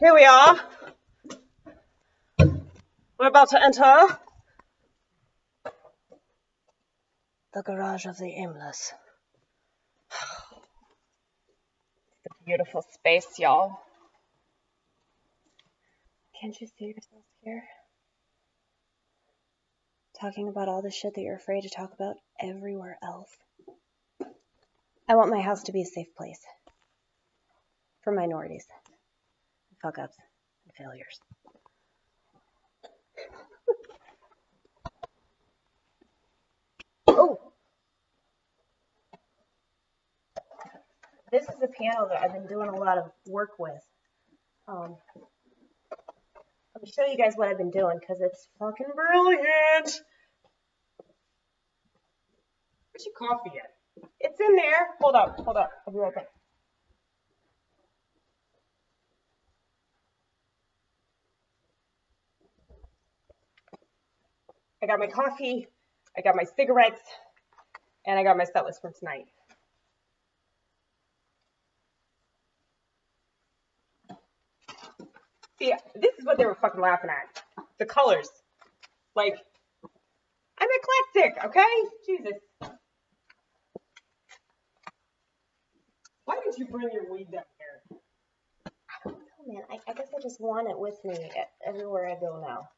Here we are. We're about to enter the garage of the aimless. It's a beautiful space, y'all. Can't you see yourself here? Talking about all the shit that you're afraid to talk about everywhere else. I want my house to be a safe place for minorities, fuck ups, and failures. oh! This is a piano that I've been doing a lot of work with. Um, let me show you guys what I've been doing because it's fucking brilliant. Where's your coffee at? It's in there. Hold up, hold up. I'll be right back. I got my coffee, I got my cigarettes, and I got my set list from tonight. See, this is what they were fucking laughing at. The colors. Like, I'm eclectic, okay? Jesus. Why did you bring your weed down here? I don't know, man. I, I guess I just want it with me everywhere I go now.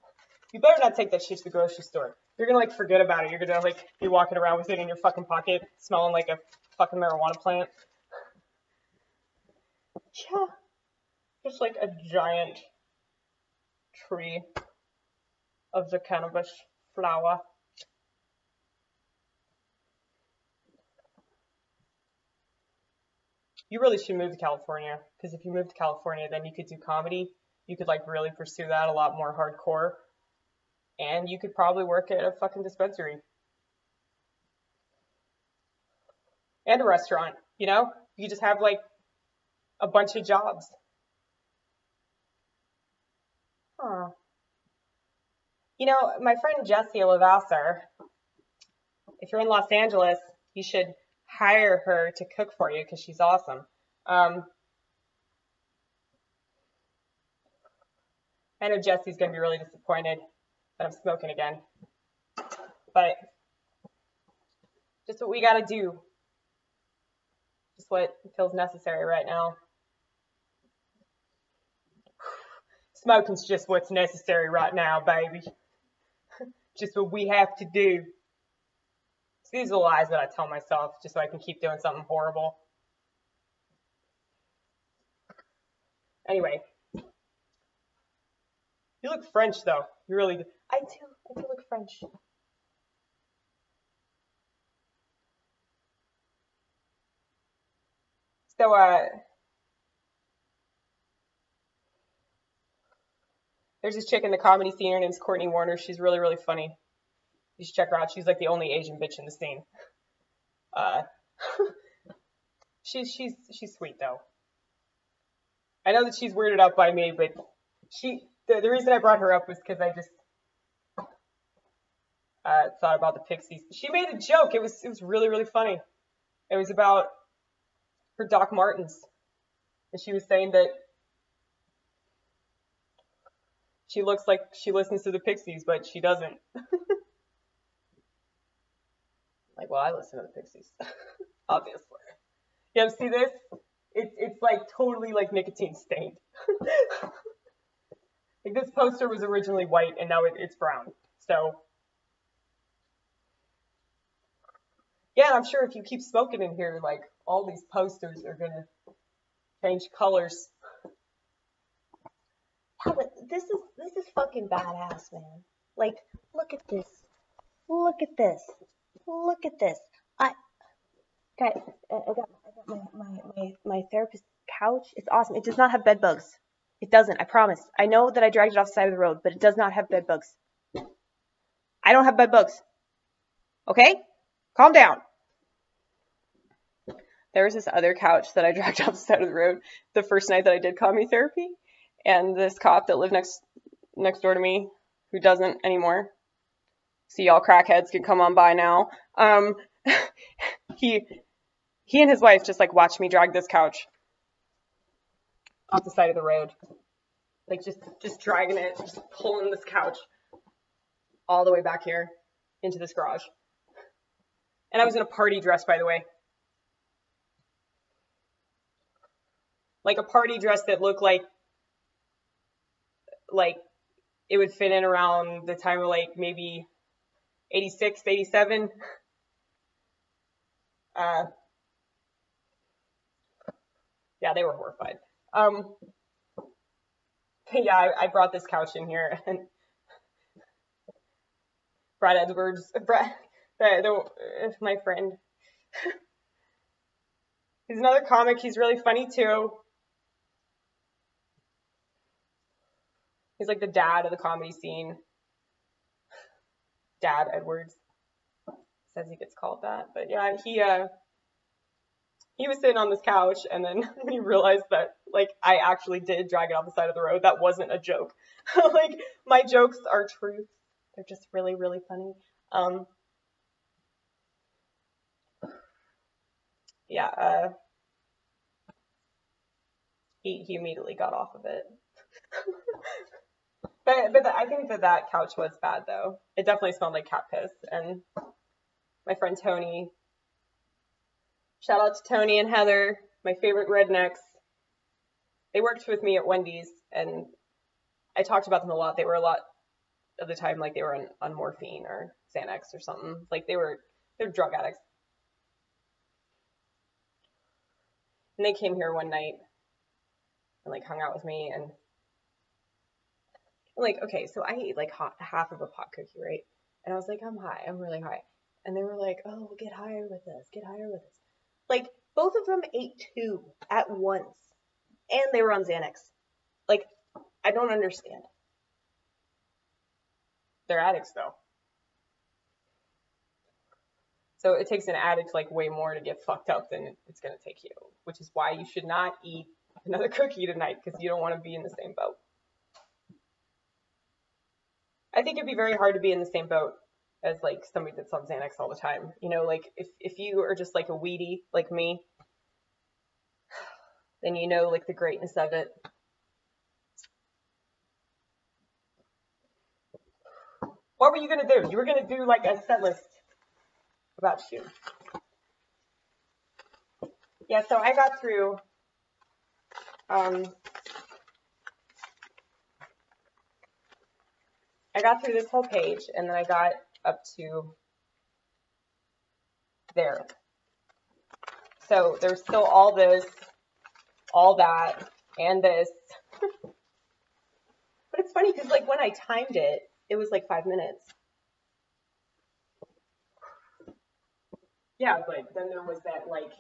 You better not take that shit to the grocery store. You're gonna like forget about it. You're gonna like be walking around with it in your fucking pocket, smelling like a fucking marijuana plant. Yeah. Just like a giant tree of the cannabis flower. You really should move to California because if you move to California, then you could do comedy. You could like really pursue that a lot more hardcore and you could probably work at a fucking dispensary and a restaurant, you know? You just have like a bunch of jobs. Huh. You know, my friend Jessie Lavasser, if you're in Los Angeles, you should hire her to cook for you because she's awesome. Um, I know Jessie's going to be really disappointed that I'm smoking again. But just what we gotta do. Just what feels necessary right now. Smoking's just what's necessary right now, baby. just what we have to do. So these are the lies that I tell myself just so I can keep doing something horrible. Anyway. You look French though. You really do. I do. I do look French. So, uh, there's this chick in the comedy scene. Her name's Courtney Warner. She's really, really funny. You should check her out. She's like the only Asian bitch in the scene. Uh, she's she's she's sweet though. I know that she's weirded out by me, but she the, the reason I brought her up was because I just uh, thought about the Pixies. She made a joke. It was it was really really funny. It was about her Doc Martens, and she was saying that she looks like she listens to the Pixies, but she doesn't. like, well, I listen to the Pixies, obviously. Yeah, see this? It's it's like totally like nicotine stained. like this poster was originally white and now it, it's brown. So yeah, I'm sure if you keep smoking in here, like all these posters are gonna change colors. Yeah, but this is this is fucking badass, man. Like, look at this. Look at this. Look at this. I got I got my my my, my therapist couch. It's awesome. It does not have bed bugs. It doesn't. I promise. I know that I dragged it off the side of the road, but it does not have bed bugs. I don't have bed bugs. Okay? Calm down. There was this other couch that I dragged off the side of the road the first night that I did comedy therapy, and this cop that lived next next door to me, who doesn't anymore. See, y'all crackheads can come on by now. Um, he he and his wife just like watched me drag this couch off the side of the road. like just just dragging it, just pulling this couch all the way back here into this garage. And I was in a party dress, by the way. Like a party dress that looked like like it would fit in around the time of like maybe 86, 87. Uh, yeah, they were horrified. Um, yeah, I, I brought this couch in here and Brad Edwards, Brad, the, the, my friend. He's another comic. He's really funny too. He's like the dad of the comedy scene. Dad Edwards says he gets called that, but yeah, he uh he was sitting on this couch and then he realized that like I actually did drag it off the side of the road. That wasn't a joke. like my jokes are truth. They're just really really funny. Um yeah, uh he he immediately got off of it. But but the, I think that that couch was bad though. It definitely smelled like cat piss. And my friend Tony, shout out to Tony and Heather, my favorite rednecks. They worked with me at Wendy's, and I talked about them a lot. They were a lot of the time like they were on, on morphine or Xanax or something. Like they were they're drug addicts. And they came here one night and like hung out with me and like, okay, so I ate like hot, half of a pot cookie, right? And I was like, I'm high, I'm really high. And they were like, oh, get higher with us, get higher with us. Like, both of them ate two at once. And they were on Xanax. Like, I don't understand. They're addicts, though. So it takes an addict like way more to get fucked up than it's going to take you, which is why you should not eat another cookie tonight because you don't want to be in the same boat. I think it'd be very hard to be in the same boat as like somebody that's on Xanax all the time. You know, like if if you are just like a weedy like me, then you know like the greatness of it. What were you gonna do? You were gonna do like a set list about you. Yeah, so I got through um, I got through this whole page and then I got up to there. So there's still all this, all that, and this. but it's funny because like when I timed it, it was like five minutes. Yeah, but then there was that like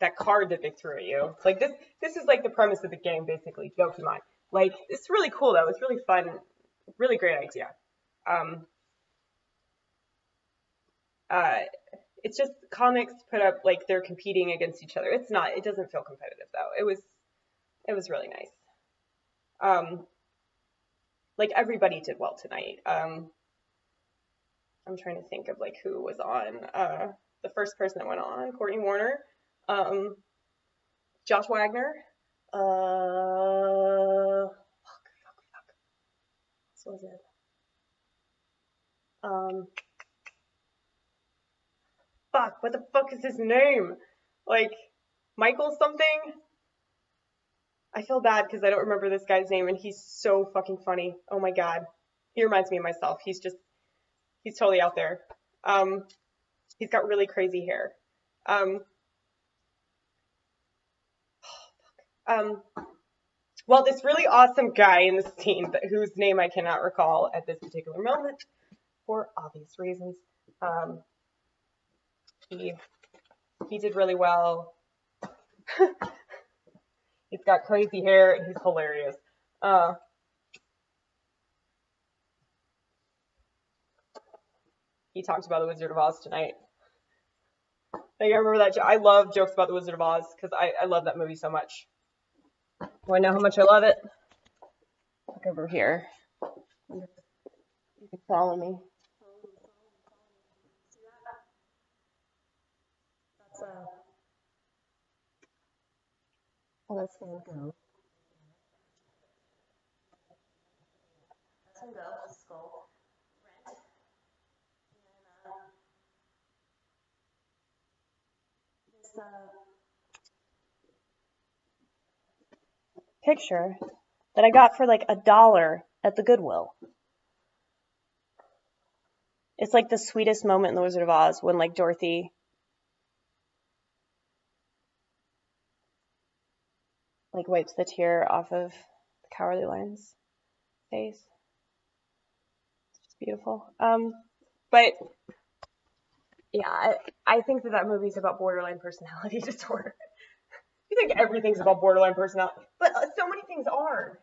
that card that they threw at you. Like this this is like the premise of the game basically, Jokemon. Like it's really cool though. It's really fun really great idea. Um, uh, it's just comics put up like they're competing against each other. It's not. It doesn't feel competitive though. It was. It was really nice. Um, like everybody did well tonight. Um, I'm trying to think of like who was on. Uh, the first person that went on, Courtney Warner, um, Josh Wagner, uh, was it? Um, fuck, what the fuck is his name? Like, Michael something? I feel bad because I don't remember this guy's name and he's so fucking funny. Oh my god. He reminds me of myself. He's just, he's totally out there. Um, he's got really crazy hair. Um, um, well, this really awesome guy in the scene, but whose name I cannot recall at this particular moment for obvious reasons, um, he he did really well. he's got crazy hair and he's hilarious. Uh, he talked about the Wizard of Oz tonight. I remember that. I love jokes about the Wizard of Oz because I, I love that movie so much. Do I know how much I love it? Look over here. You can follow me. let's go. Let's go. Let's go. Rent. And, um, this uh, picture that I got for like a dollar at the Goodwill. It's like the sweetest moment in The Wizard of Oz when like Dorothy like wipes the tear off of the Cowardly Lion's face. It's just beautiful. Um, but yeah, I, I think that that movie's about borderline personality disorder. You think everything's about borderline personality, but uh, so many things are.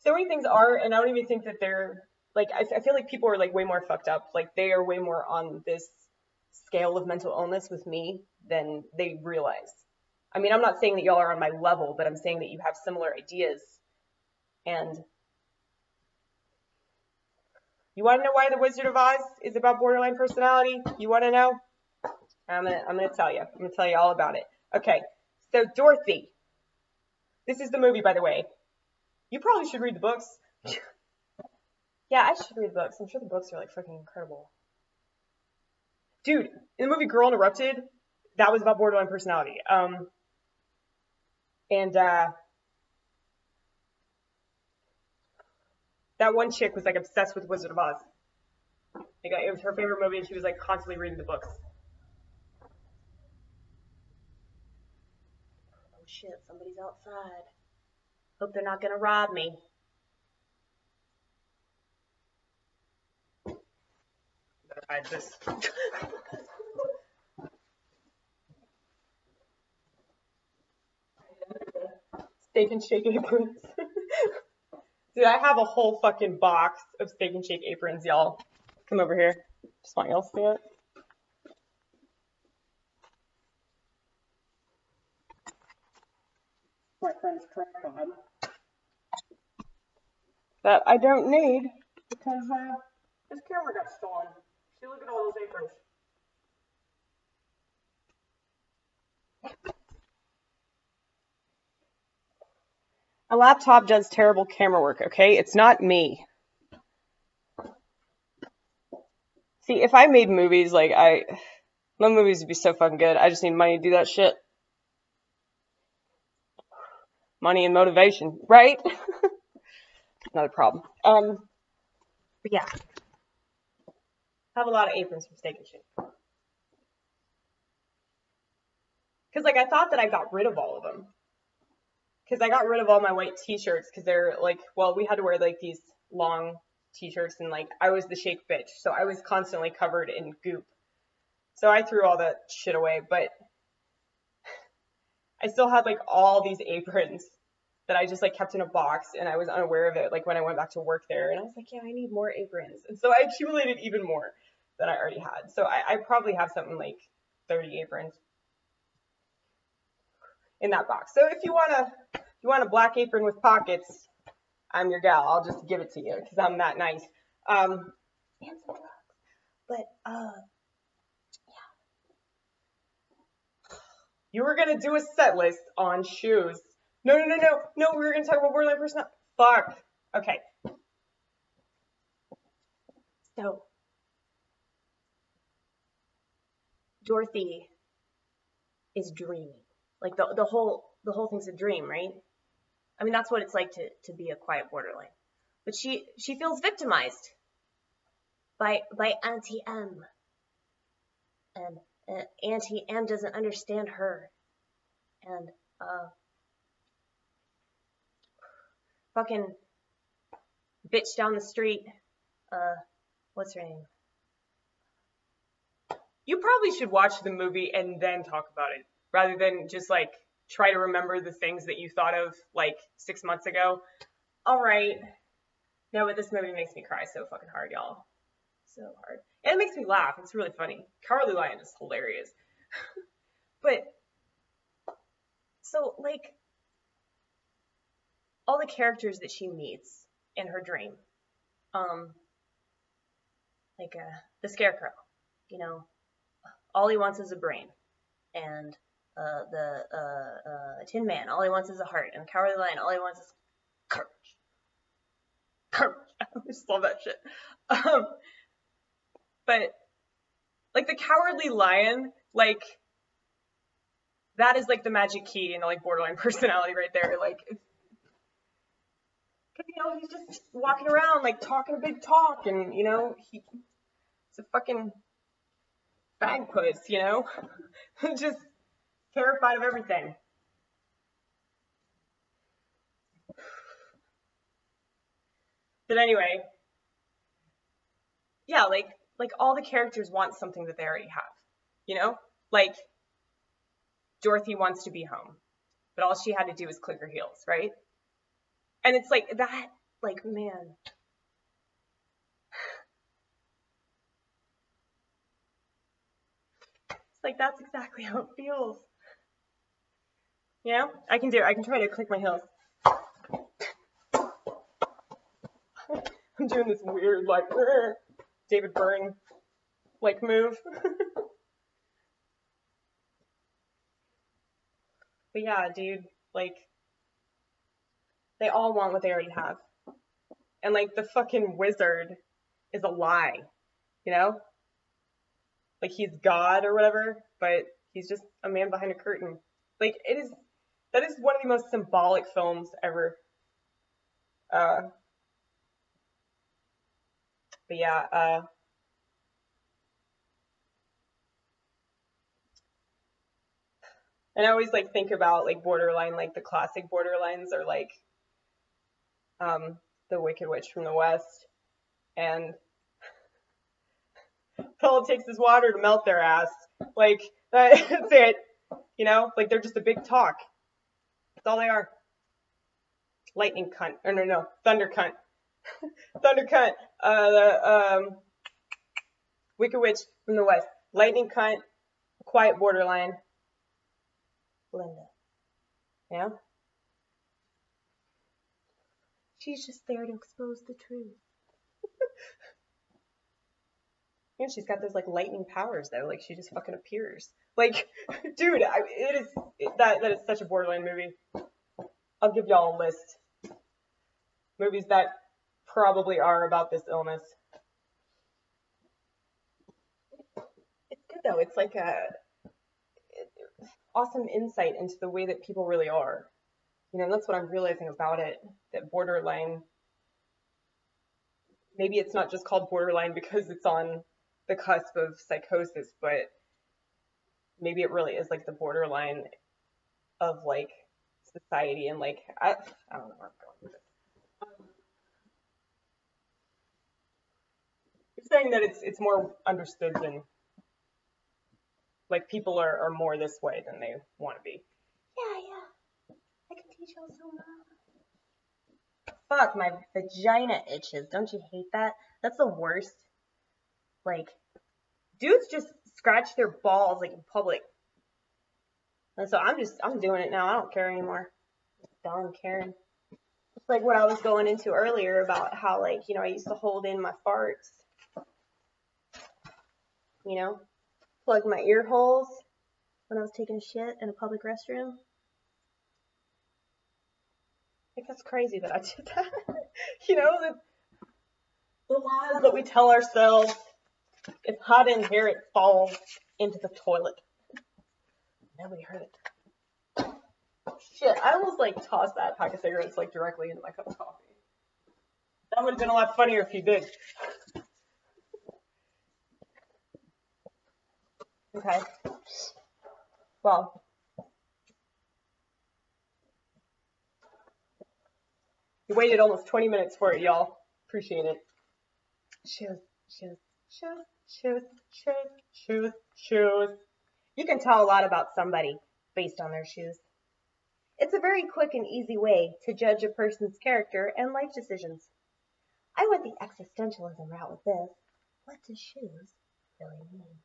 So many things are, and I don't even think that they're like. I, I feel like people are like way more fucked up. Like they are way more on this scale of mental illness with me than they realize. I mean, I'm not saying that y'all are on my level, but I'm saying that you have similar ideas. And you want to know why The Wizard of Oz is about borderline personality? You want to know? I'm gonna I'm gonna tell you. I'm gonna tell you all about it. Okay, so Dorothy. This is the movie, by the way. You probably should read the books. Yeah, I should read the books. I'm sure the books are like freaking incredible. Dude, in the movie Girl Interrupted, that was about borderline personality. Um, and uh, that one chick was like obsessed with Wizard of Oz. Like it was her favorite movie, and she was like constantly reading the books. Oh shit, somebody's outside. Hope they're not gonna rob me. hide this. steak and shake aprons. Dude, I have a whole fucking box of steak and shake aprons, y'all. Come over here. Just want y'all to see it. My friend's tripod. That I don't need because uh, his camera got stolen. See, look at all those aprons. A laptop does terrible camera work, okay? It's not me. See, if I made movies, like, I. My movies would be so fucking good. I just need money to do that shit. Money and motivation, right? not a problem. Um, but yeah. I have a lot of aprons from Steak and Shake. Because, like, I thought that I got rid of all of them because I got rid of all my white t-shirts because they're like, well, we had to wear like these long t-shirts and like I was the shake bitch, so I was constantly covered in goop. So I threw all that shit away, but I still had like all these aprons that I just like kept in a box and I was unaware of it like when I went back to work there and I was like, yeah, I need more aprons. And so I accumulated even more than I already had. So I, I probably have something like 30 aprons in that box. So if you want a if you want a black apron with pockets, I'm your gal. I'll just give it to you because I'm that nice. Um, and some drugs. But uh, yeah. You were gonna do a set list on shoes. No, no, no, no, no. We were gonna talk about borderline personality. Fuck. Okay. So, Dorothy is dreaming. Like the the whole the whole thing's a dream, right? I mean, that's what it's like to to be a quiet borderline. But she she feels victimized by by Auntie Em. And uh, Auntie Em doesn't understand her. And uh fucking bitch down the street. Uh what's her name? You probably should watch the movie and then talk about it rather than just like try to remember the things that you thought of like six months ago. All right. No, but this movie makes me cry so fucking hard, y'all. So hard. And it makes me laugh. It's really funny. Cowardly Lion is hilarious. but so like all the characters that she meets in her dream, um, like uh, the Scarecrow, you know, all he wants is a brain, and uh, the uh, uh, Tin Man, all he wants is a heart, and Cowardly Lion, all he wants is courage. Courage. I just love that shit. Um, but like the Cowardly Lion, like that is like the magic key in like borderline personality right there. Like, you know he's just walking around like talking a big talk, and you know he, he's a fucking bag puss, you know, just terrified of everything. But anyway, yeah, like like all the characters want something that they already have, you know? Like Dorothy wants to be home, but all she had to do was click her heels, right? And it's like that, like man. It's like that's exactly how it feels. Yeah, I can do it. I can try to click my heels. I'm doing this weird like David Byrne like move. but yeah, dude, like they all want what they already have. And like the fucking wizard is a lie, you know? Like he's God or whatever, but he's just a man behind a curtain. Like it is that is one of the most symbolic films ever. Uh but yeah, uh, and I always like think about like borderline, like the classic borderlines are like um, the Wicked Witch from the West, and Bella takes his water to melt their ass. Like that's it, you know. Like they're just a big talk. That's all they are. Lightning cunt, or no, no, thunder cunt. Thundercunt, uh, the um, Wicked Witch from the West, Lightning Cunt, Quiet Borderline, Glinda. Yeah? She's just there to expose the truth. and she's got those like lightning powers though, like she just fucking appears. Like, dude, I, it is it, that that is such a borderline movie. I'll give y'all a list. Movies that probably are about this illness. It's good though. It's like a awesome insight into the way that people really are. You know, that's what I'm realizing about it. That borderline. Maybe it's not just called borderline because it's on the cusp of psychosis, but maybe it really is like the borderline of like society and like I, I don't know where I'm going with this. saying that it's it's more understood than like people are, are more this way than they want to be. Yeah, yeah. I can teach y'all so much. Fuck, my vagina itches. Don't you hate that? That's the worst. Like, dudes just scratch their balls like in public. And so I'm just I'm doing it now. I don't care anymore. Done caring. It's like what I was going into earlier about how like, you know, I used to hold in my farts you know, plug my ear holes when I was taking a shit in a public restroom. Think that's crazy that I did that. you know, the, the lies that we tell ourselves. It's hot in here, it falls into the toilet. Nobody heard it. Shit, I almost like tossed that pack of cigarettes like directly into my cup of coffee. That would have been a lot funnier if you did. Okay. Well. You waited almost 20 minutes for it, y'all. Appreciate it. Shoes, shoes, shoes, shoes, shoes, shoes, shoes. You can tell a lot about somebody based on their shoes. It's a very quick and easy way to judge a person's character and life decisions. I went the existentialism route with this. What does shoes really mean?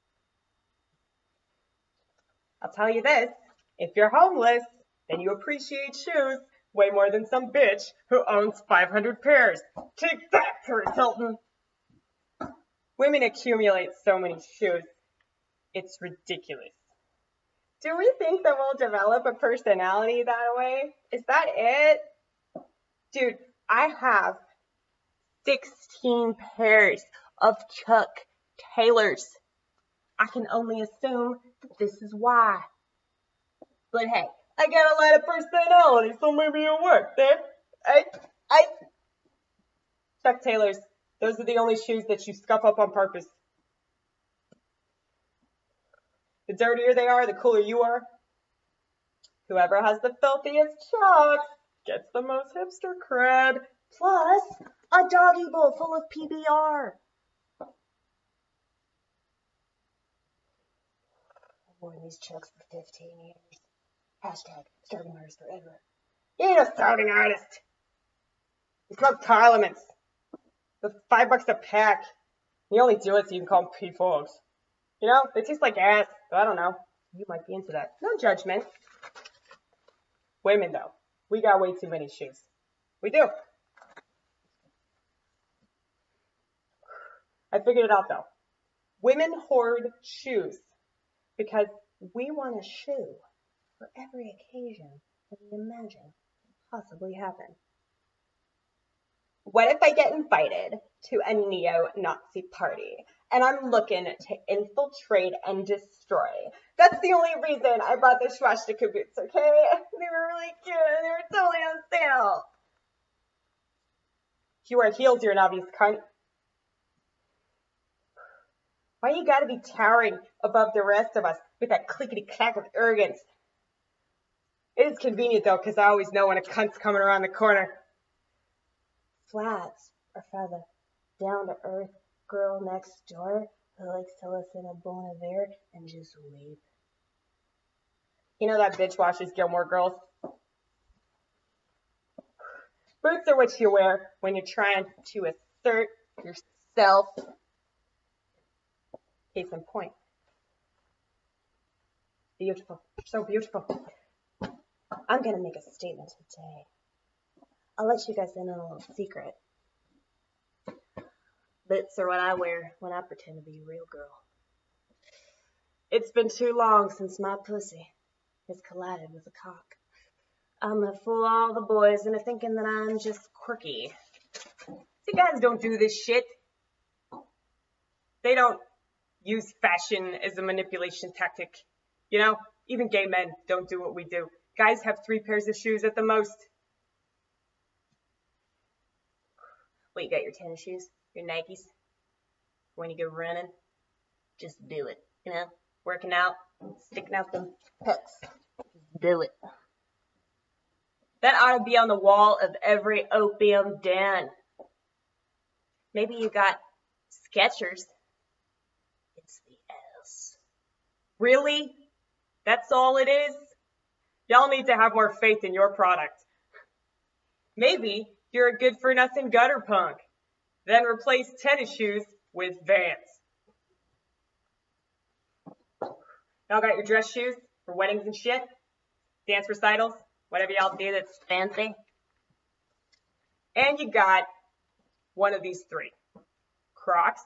I'll tell you this, if you're homeless, then you appreciate shoes way more than some bitch who owns 500 pairs. Take that, Paris Hilton. Women accumulate so many shoes. It's ridiculous. Do we think that we'll develop a personality that way? Is that it? Dude, I have 16 pairs of Chuck Taylors. I can only assume that this is why. But hey, I got a lot of personality, so maybe it'll work. There, I, I. Chuck Taylors. Those are the only shoes that you scuff up on purpose. The dirtier they are, the cooler you are. Whoever has the filthiest chucks gets the most hipster cred. Plus, a doggy bowl full of PBR. I've worn these chucks for 15 years. Hashtag starving artist forever. You ain't a starving artist. You smoke parliaments. The five bucks a pack. You only do it so you can call them P4s. You know, they taste like ass. But I don't know. You might be into that. No judgment. Women, though, we got way too many shoes. We do. I figured it out, though. Women hoard shoes because we want a shoe for every occasion that we imagine could possibly happen. What if I get invited to a neo-Nazi party and I'm looking to infiltrate and destroy? That's the only reason I bought the swastika boots, okay? They were really cute and they were totally on sale. If you wear heels, you're an obvious cunt. Why you gotta be towering above the rest of us with that clickety clack of arrogance? It is convenient though, because I always know when a cunt's coming around the corner. Flats or the down to earth girl next door who likes to listen to Bon Iver and just weep. You know that bitch watches Gilmore Girls? Boots are what you wear when you're trying to assert yourself. Case in point. Beautiful. So beautiful. I'm gonna make a statement today. I'll let you guys in on a little secret. Bits are what I wear when I pretend to be a real girl. It's been too long since my pussy has collided with a cock. I'm gonna fool all the boys into thinking that I'm just quirky. See, guys don't do this shit. They don't use fashion as a manipulation tactic. You know, even gay men don't do what we do. Guys have three pairs of shoes at the most. Wait, you got your tennis shoes? Your Nikes? When you go running? Just do it. You know? Working out, sticking out them pecs. Just do it. That ought to be on the wall of every opium den. Maybe you got Skechers. It's the S. Really? That's all it is? Y'all need to have more faith in your product. Maybe you're a good for nothing gutter punk. Then replace tennis shoes with Vans. Y'all got your dress shoes for weddings and shit? Dance recitals? Whatever y'all do that's fancy? And you got one of these three. Crocs,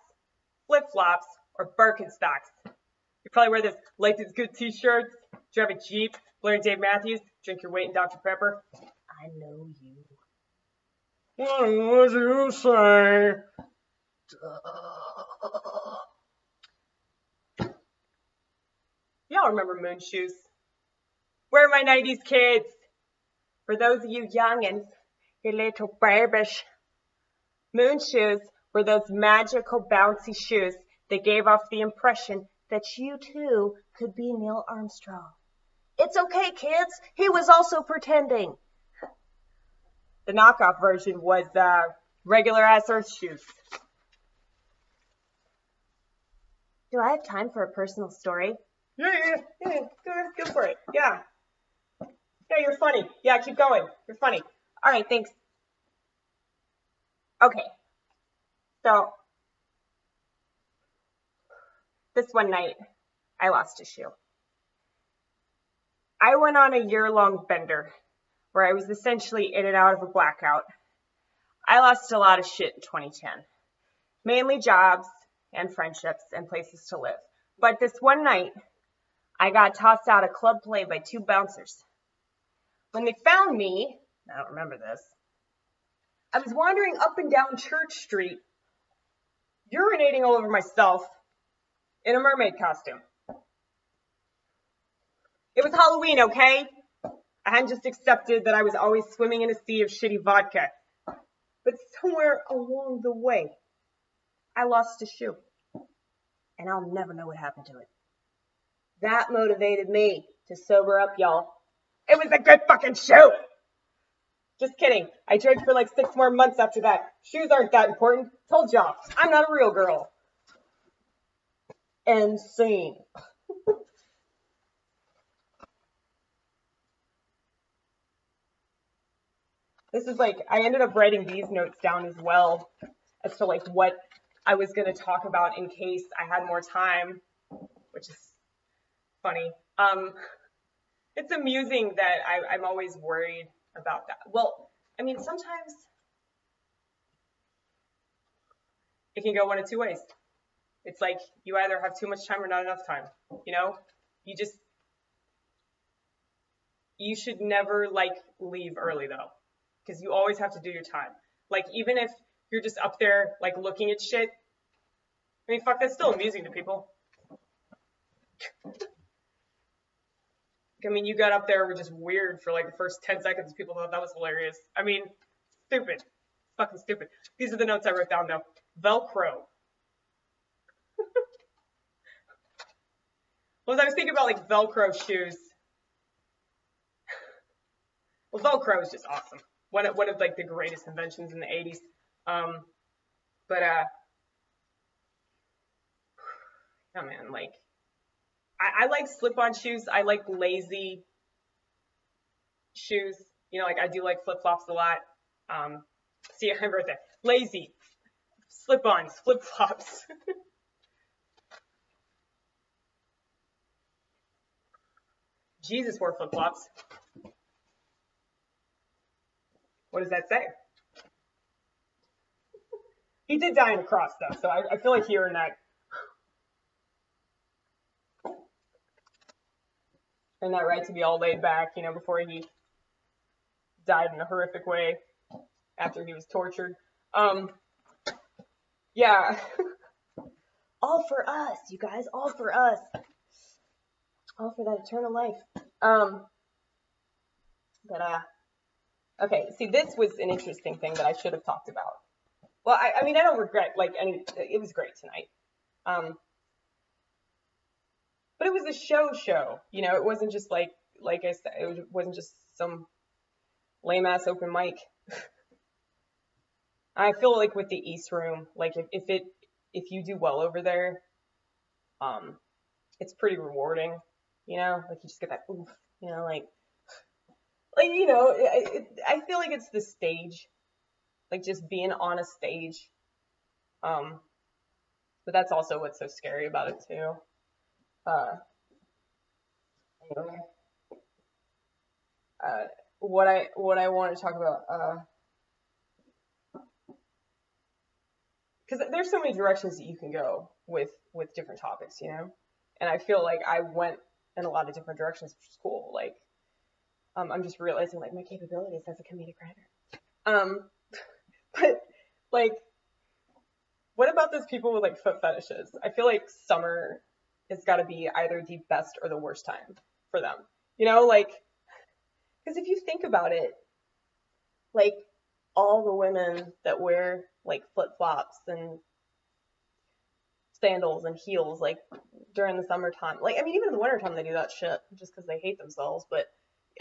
flip-flops, or Birkenstocks. You probably wear this Life is Good t-shirts, drive a Jeep, blare Dave Matthews, drink your weight in Dr. Pepper. I know you. What would you say? Y'all remember moon shoes? Where are my 90s kids? For those of you youngins, you little babies. Moon shoes were those magical bouncy shoes that gave off the impression that you too could be Neil Armstrong. It's okay, kids. He was also pretending. The knockoff version was uh, regular ass Earth shoes. Do I have time for a personal story? Yeah, yeah, yeah. Go, go for it. Yeah. Yeah, you're funny. Yeah, keep going. You're funny. All right, thanks. Okay. So, this one night, I lost a shoe. I went on a year long bender where I was essentially in and out of a blackout. I lost a lot of shit in 2010, mainly jobs and friendships and places to live. But this one night, I got tossed out of club play by two bouncers. When they found me, I don't remember this, I was wandering up and down Church Street, urinating all over myself in a mermaid costume. It was Halloween, okay? I hadn't just accepted that I was always swimming in a sea of shitty vodka. But somewhere along the way, I lost a shoe. And I'll never know what happened to it. That motivated me to sober up, y'all. It was a good fucking shoe! Just kidding. I drank for like six more months after that. Shoes aren't that important. Told y'all, I'm not a real girl. End scene. This is like, I ended up writing these notes down as well as to like what I was going to talk about in case I had more time, which is funny. Um, it's amusing that I, I'm always worried about that. Well, I mean, sometimes it can go one of two ways. It's like you either have too much time or not enough time. You know, you just you should never like leave early though, because you always have to do your time. Like even if you're just up there like looking at shit. I mean, fuck, that's still amusing to people. I mean, you got up there were just weird for like the first 10 seconds. People thought that was hilarious. I mean, stupid. Fucking stupid. These are the notes I wrote down though. Velcro. well, I was thinking about like Velcro shoes. Well, Velcro is just awesome. One of, one of like the greatest inventions in the 80s. Um, but, uh, oh man, like, I, I like slip-on shoes. I like lazy shoes. You know, like I do like flip-flops a lot. Um, see, I wrote that. Lazy, slip-ons, flip-flops. Jesus wore flip-flops. What does that say? He did die in a cross, though, so I, I feel like hearing that and that right to be all laid back, you know, before he died in a horrific way after he was tortured. Um, yeah. all for us, you guys, all for us. All for that eternal life. Um, but, uh, okay, see, this was an interesting thing that I should have talked about. Well, I, I mean, I don't regret, like, any, it was great tonight. Um, but it was a show show. You know, it wasn't just like like I said, it wasn't just some lame ass open mic. I feel like with the East Room, like if, if it if you do well over there, um, it's pretty rewarding. You know, like you just get that oof. You know, like like you know, it, it, I feel like it's the stage, like just being on a stage. Um, but that's also what's so scary about it too. Uh, anyway, uh, what I what I want to talk about, because uh, there's so many directions that you can go with with different topics, you know, and I feel like I went in a lot of different directions, which is cool. Like, um, I'm just realizing like my capabilities as a comedic writer. Um, but like, what about those people with like foot fetishes? I feel like summer it's got to be either the best or the worst time for them. You know, like, because if you think about it, like, all the women that wear like flip flops and sandals and heels, like, during the summertime, like, I mean, even in the wintertime, they do that shit just because they hate themselves, but,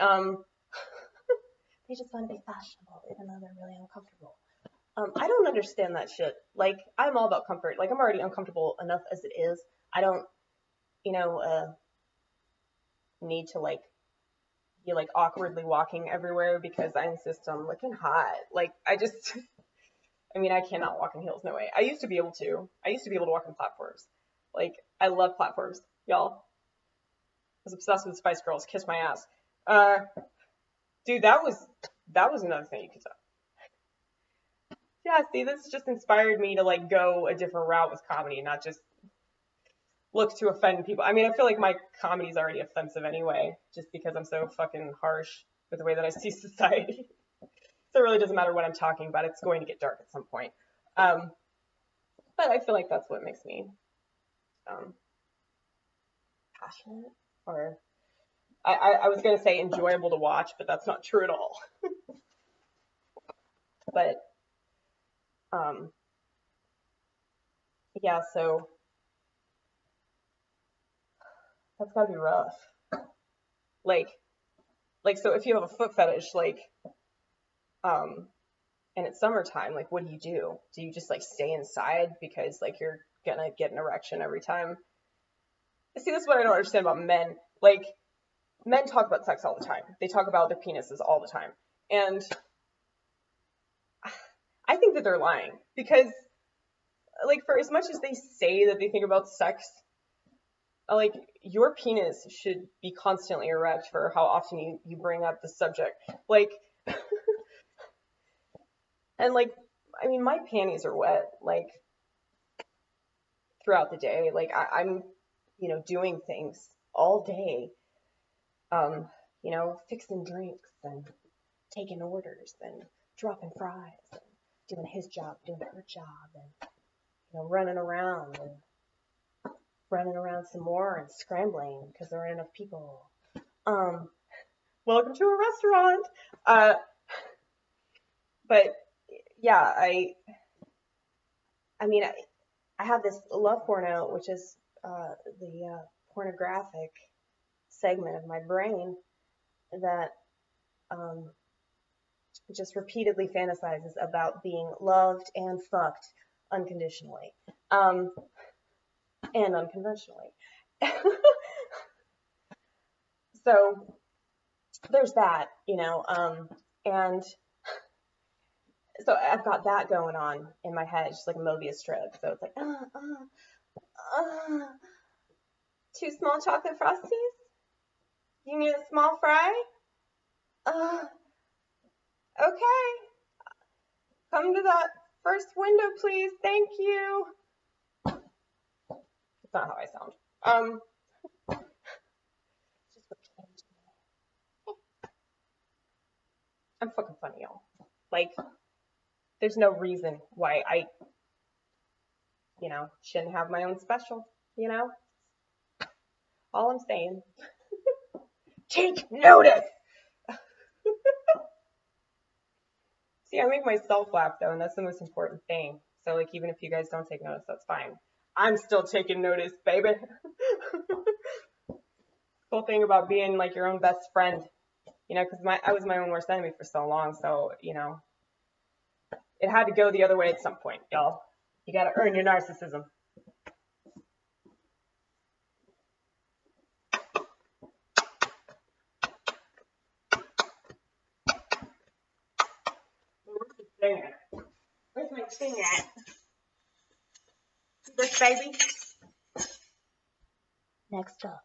um, they just want to be fashionable, even though they're really uncomfortable. Um, I don't understand that shit. Like, I'm all about comfort. Like, I'm already uncomfortable enough as it is. I don't you know, uh, need to like be like awkwardly walking everywhere because I insist on looking hot. Like I just, I mean, I cannot walk in heels, no way. I used to be able to. I used to be able to walk in platforms. Like I love platforms, y'all. I was obsessed with Spice Girls. Kiss my ass. Uh, dude, that was that was another thing you could talk. Yeah, see, this just inspired me to like go a different route with comedy, not just look to offend people. I mean, I feel like my comedy is already offensive anyway, just because I'm so fucking harsh with the way that I see society. so it really doesn't matter what I'm talking about. It's going to get dark at some point. Um, but I feel like that's what makes me um, passionate or I, I, was gonna say enjoyable to watch, but that's not true at all. but um, yeah, so that's gotta be rough. Like, like so if you have a foot fetish, like, um, and it's summertime, like, what do you do? Do you just like stay inside because like you're gonna get an erection every time? See, that's what I don't understand about men. Like, men talk about sex all the time. They talk about their penises all the time, and I think that they're lying because, like, for as much as they say that they think about sex, like your penis should be constantly erect for how often you, you bring up the subject. Like, and like, I mean, my panties are wet, like, throughout the day. Like, I, I'm, you know, doing things all day, um, you know, fixing drinks and taking orders and dropping fries and doing his job, doing her job, and, you know, running around and running around some more and scrambling because there aren't enough people. Um, welcome to a restaurant. Uh, but yeah, I, I mean, I, I have this love porno, which is uh, the uh, pornographic segment of my brain that um, just repeatedly fantasizes about being loved and fucked unconditionally. Um, and unconventionally. so there's that, you know, um, and so I've got that going on in my head, just like a Mobius strip. So it's like, uh, uh, uh, two small chocolate frosties. You need a small fry? Uh, okay. Come to that first window, please. Thank you That's not how I sound. Um, I'm fucking funny, y'all. Like, there's no reason why I, you know, shouldn't have my own special, you know? All I'm saying. Take notice! See, I make myself laugh though, and that's the most important thing. So, like, even if you guys don't take notice, that's fine. I'm still taking notice, baby. cool thing about being like your own best friend, you know, because my I was my own worst enemy for so long, so you know, it had to go the other way at some point, y'all. You got to earn your narcissism. My at? this baby. Next up.